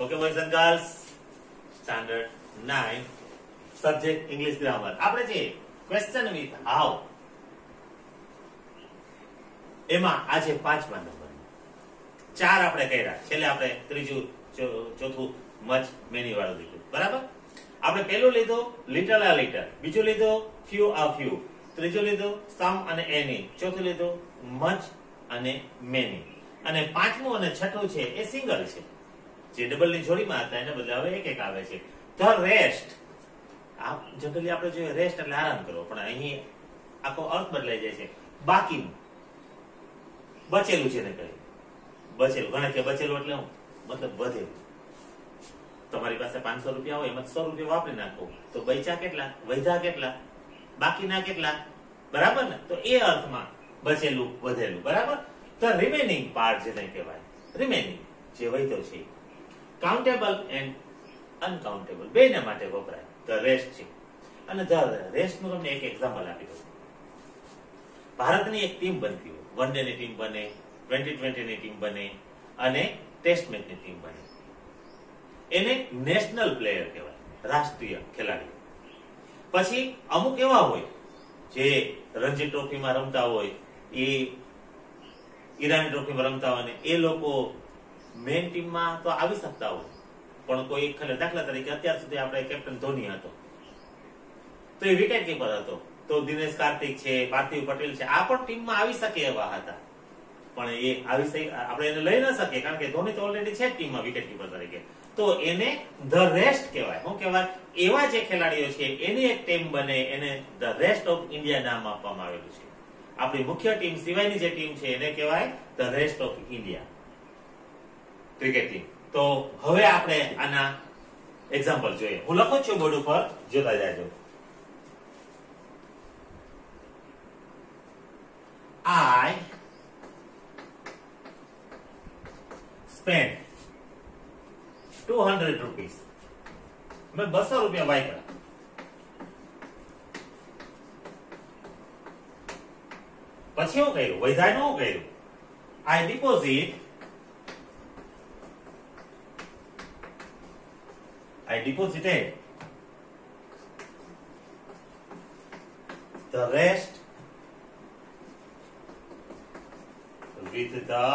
Okay boys and girls standard 9 subject English grammar આપણે જે question with how એમાં આજે પાંચમા નંબર ચાર આપણે કર્યા. છેલ્લે આપણે ત્રીજું ચોથું મચ મેની વાળું લીધું. બરાબર? આપણે પેલું લીધો લિટલ આ લિટલ બીજું લીધો ફ્યુ આ ફ્યુ ત્રીજું લીધો સમ અને એની ચોથું લીધો મચ અને મેની અને પાંચમું અને છઠ્ઠું છે એ સિંગલ છે. જે ડબલની જોડીમાં હતા, એને બદલે હવે એક એક આવે છે. ધ રેસ્ટ આ જનરલી આપણે જોઈએ રેસ્ટ એટલે આરામ કરવો, પણ અહીં આખો અર્થ બદલાઈ જાય છે. બાકીનું. બચેલું છે ને કહે બચેલું. ઘણા કે બચેલું એટલે હું? મતલબ વધેલું. તમારી પાસે પાંચસો રૂપિયા હોય, એમાં સો રૂપિયા વાપરી નાખો. તો બૈચા કેટલા? વૈધા કેટલા? બાકીના કેટલા? બરાબર ને? તો એ અર્થમાં બચેલું, વધેલું. બરાબર? તો રિમેનિંગ પાર્ટ જેને કહેવાય. રિમેનિંગ જે વૈધો છે. કાઉન્ટેબલ એન્ડ અનકાઉન્ટેબલ બેને માટે વપરાય. ધ રેસ્ટ છે. અને ધ રેસ્ટનું તમને એક એક્ઝામ્પલ આપી દઉં. ભારતની એક ટીમ બનતી હોય. વન ડે ની ટીમ બને ટ્વેન્ટી ટ્વેન્ટી ની ટીમ બને, અને ટેસ્ટ મેચની ટીમ બને. એને નેશનલ પ્લેયર કહેવાય. રાષ્ટ્રીય ખેલાડી. પછી અમુક એવા હોય, જે રણજી ટ્રોફીમાં રમતા હોય, એ ઈરાની ટ્રોફીમાં રમતા હોય એ લોકો મેન ટીમમાં તો આવી શકતા હોય. પણ કોઈ ખેલાડી દાખલા તરીકે અત્યાર સુધી આપણે કેપ્ટન ધોની હતો. તો એ વિકેટ કીપર હતો. તો દિનેશ કાર્તિક છે, પાર્થિવ પટેલ છે, આ પણ ટીમમાં આવી શકે એવા હતા. પણ એ આવી આપણે એને લઈ ન શકીએ, કારણ કે ધોની તો ઓલરેડી છે ટીમમાં વિકેટ કીપર તરીકે. તો એને ધ રેસ્ટ કહેવાય. શું કહેવાય? એવા જે ખેલાડીઓ છે, એની એક ટીમ બને, એને ધ રેસ્ટ ઓફ ઇન્ડિયા નામ આપવામાં આવેલું છે. આપણી મુખ્ય ટીમ સિવાયની જે ટીમ છે, એને કહેવાય the rest of India cricket team તો હવે આપણે આના એક્ઝામ્પલ જોઈએ. હું લખું છું બોર્ડ ઉપર, જોતા જાજો. I spent 200 rupees. મેં બસો રૂપિયા વાપર્યા પછી હું કર્યું? વૈધાનું હું કર્યું? I deposit I deposited the rest with the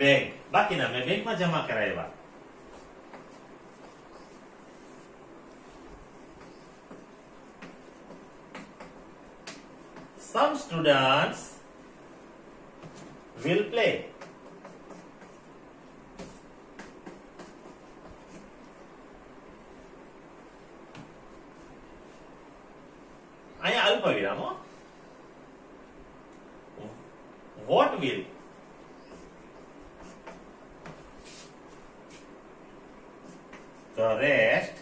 bank બાકીના મેં બેંકમાં જમા કરાવ્યા some students will play the rest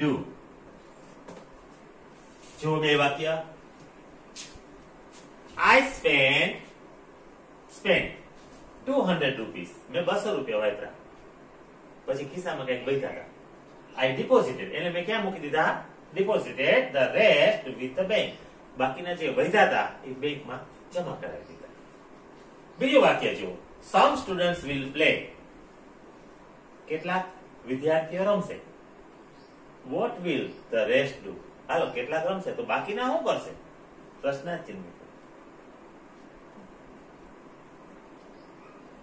do જો બે વાક્ય I spent spent 200 rupees મેં બસો રૂપિયા વાપર્યા પછી ખિસ્સામાં કંઈક બચ્યા હતા I deposited એટલે મેં ક્યાં મૂકી દીધા deposited the rest with the bank બાકીના જે વધ્યા હતા એ બેંકમાં જમા કરાવી દીધા બીજું વાક્ય જુઓ some students will play કેટલાક વિદ્યાર્થીઓ રમશે. What will the rest do હાલો, કેટલાક રમશે તો બાકીના શું કરશે? પ્રશ્ન ચિહ્ન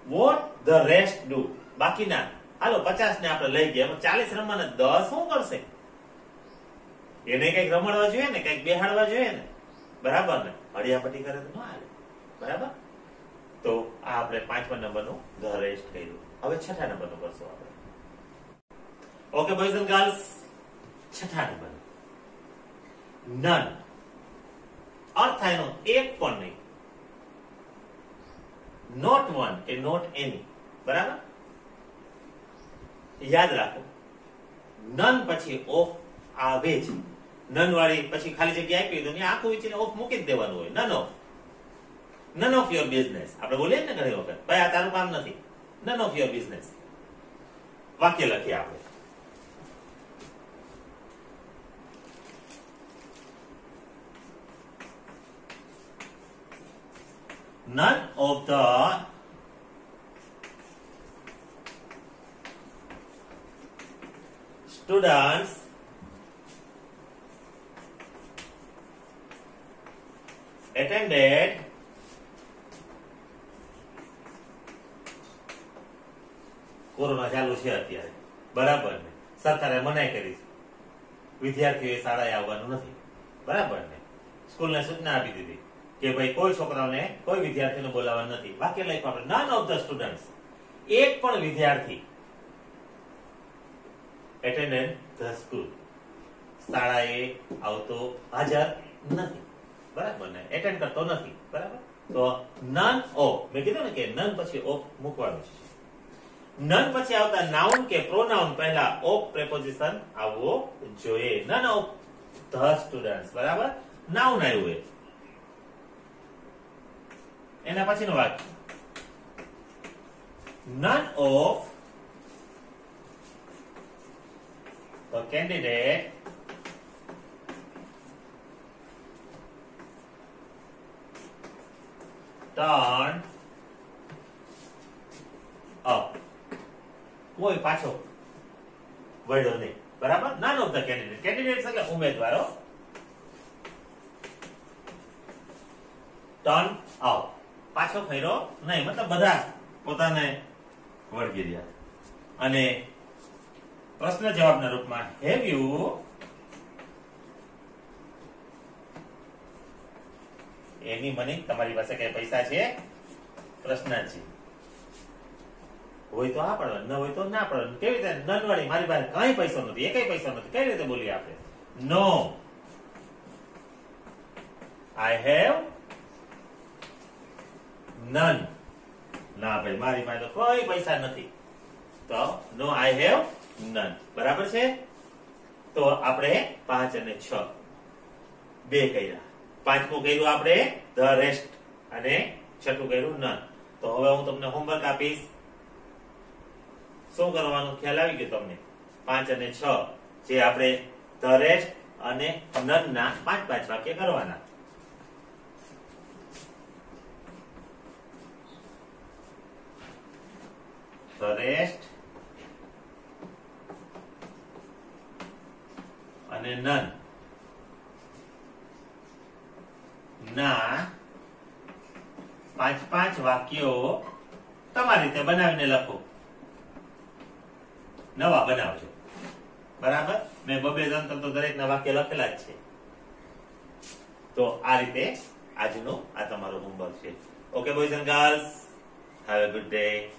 વોટ ધ રેસ્ટ ડુ બાકીના. હાલો પચાસ ને આપણે લઈ ગયા. ચાલીસ રમવાના દસ શું કરશે? એને કંઈક રમાડવા જોઈએ ને, કંઈક બેહાડવા જોઈએ ને. બરાબર ને? હળિયાપટ્ટી કરે તો ન હાલે. બરાબર? આપણે પાંચમા નંબરનું ધ રેસ્ટ કર્યું. હવે છઠ્ઠા નંબરનું કરશું આપણે. ઓકે બોયઝ એન્ડ ગર્લ્સ છઠ્ઠા નંબર. નન અર્થ એનો એક પણ નહીં. નોટ વન કે નોટ એની બરાબર? યાદ રાખો. નન પછી ઓફ આવે છે નન વાળી પછી ખાલી જગ્યા આપી તો આખું વિચારે ઓફ મૂકી જ દેવાનું હોય. None of none of your business આપણે બોલીએ ને ઘણી વખત, ભાઈ, આ તારું કામ નથી. નન ઓફ યોર બિઝનેસ વાક્ય લખીએ આપણે. None of the students attended corona ચાલુ છે અત્યારે. બરાબર ને? સરકારે મનાઈ કરી છે. વિદ્યાર્થીઓએ શાળાએ આવવાનું નથી. બરાબર ને? સ્કૂલને સૂચના આપી દીધી કે ભાઈ કોઈ છોકરાઓને, કોઈ વિદ્યાર્થીને બોલાવવા નથી. વાક્ય લખ્યું આપણે નન ઓફ ધ સ્ટુડન્ટ્સ એક પણ વિદ્યાર્થી એટેન્ડન્ટ ધ સ્કૂલ શાળાએ આવતો હાજર નથી. બરાબર ને? એટેન્ડ કરતો નથી. બરાબર? તો નન ઓફ મેં કીધું ને કે નન પછી ઓફ મૂકવાનું છે. નન પછી આવતા નાઉન કે પ્રોનાઉન પહેલા ઓફ પ્રેપોઝિશન આવવો જોઈએ નન ઓફ ધ સ્ટુડન્ટ્સ બરાબર નાઉન આવ્યું એ એના પછીનું વાક્ય none of the candidate turned up. કોઈ પાછો વળ્યો નહીં. બરાબર? None of the candidate candidate એટલે ઉમેદવારો. ટર્ન આઉટ પાછો ફેરો નહીં. મતલબ બધા પોતાને વળગી રહ્યા. અને પ્રશ્ન જવાબના રૂપમાં હેવ યુ એની મની તમારી પાસે કઈ પૈસા છે? પ્રશ્ન છે. હોય તો આ પડવાનું ન હોય તો ના પડવાનું કેવી રીતે નન વળી મારી પાસે કઈ પૈસો નથી એ કઈ પૈસો નથી. કઈ રીતે બોલીએ આપણે? નો આઈ હેવ નન ના ભાઈ, મારી પાસે કોઈ પૈસા નથી. તો નો આઈ હેવ નન બરાબર છે? તો આપણે પાંચ અને છ. બે કર્યા. પાંચમું કર્યું આપણે ધ રેસ્ટ અને છઠ્ઠું કર્યું નન તો હવે હું તમને હોમવર્ક આપીશ. શું કરવાનું? ખ્યાલ આવી ગયો તમને? પાંચ અને છ, જે આપણે ધ અને નન ના પાંચ પાંચ વાક્ય કરવાના. the અને નન ના પાંચ પાંચ વાક્યો તમારી રીતે બનાવીને લખો. નવા બનાવજો. બરાબર? મેં બબે તંત્ર તો દરેકના વાક્ય લખેલા જ છે. તો આ રીતે આજનો આ તમારો હોમવર્ક છે. Okay boys and girls have a good day